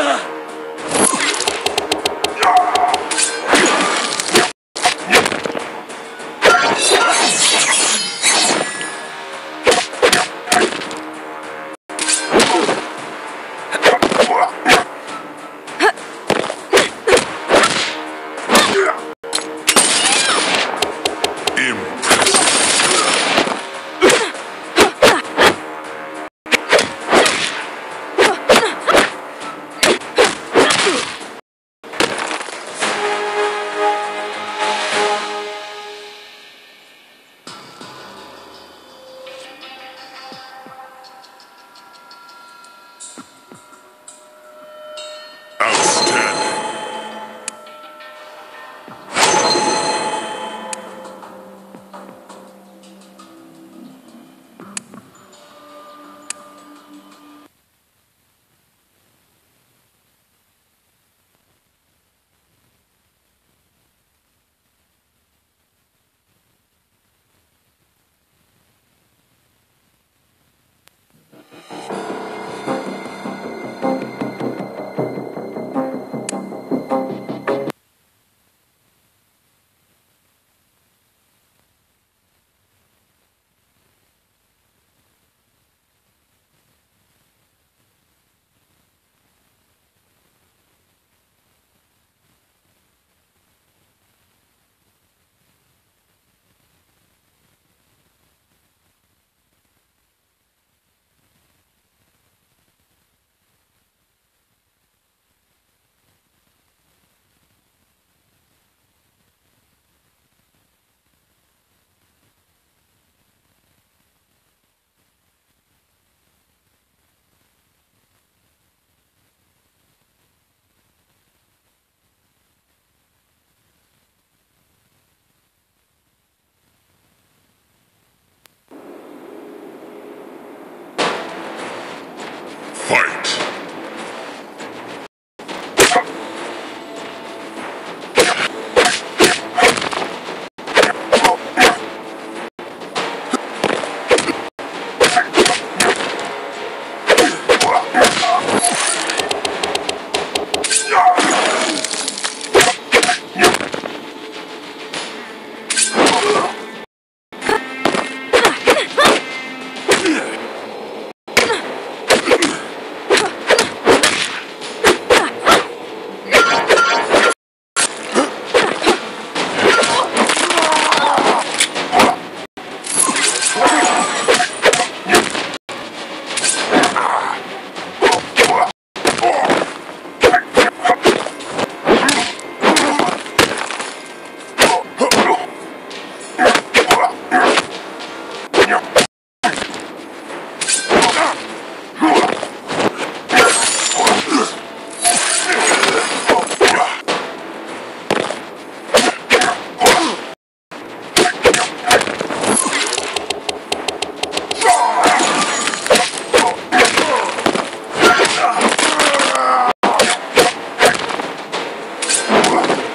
Ugh! Thank.